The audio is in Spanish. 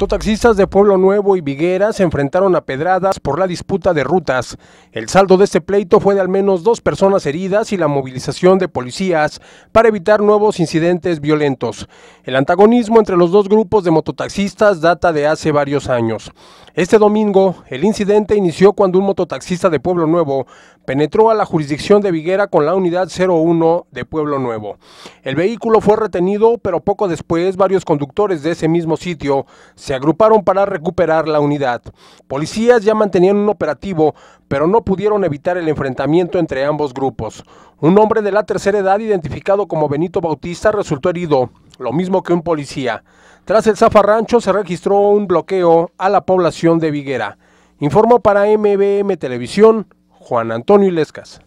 Mototaxistas de Pueblo Nuevo y Viguera se enfrentaron a pedradas por la disputa de rutas. El saldo de este pleito fue de al menos dos personas heridas y la movilización de policías para evitar nuevos incidentes violentos. El antagonismo entre los dos grupos de mototaxistas data de hace varios años. Este domingo, el incidente inició cuando un mototaxista de Pueblo Nuevo penetró a la jurisdicción de Viguera con la unidad 01 de Pueblo Nuevo. El vehículo fue retenido, pero poco después varios conductores de ese mismo sitio se agruparon para recuperar la unidad. Policías ya mantenían un operativo, pero no pudieron evitar el enfrentamiento entre ambos grupos. Un hombre de la tercera edad, identificado como Benito Bautista, resultó herido, lo mismo que un policía. Tras el zafarrancho se registró un bloqueo a la población de Viguera. Informó para MBM Televisión Juan Antonio Ilescas.